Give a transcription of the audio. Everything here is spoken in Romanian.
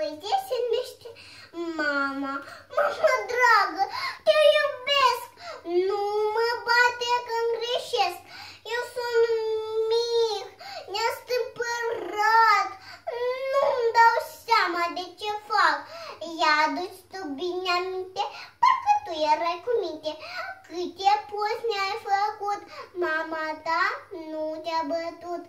poezie se numește Mama, mama dragă, te iubesc, nu mă bate când greșesc. Eu sunt mic, neastâmpărat, nu-mi dau seama de ce fac. Ia aduci tu bine aminte, parcă tu erai cu minte. Câte poți ne-ai făcut, mama ta nu te-a bătut.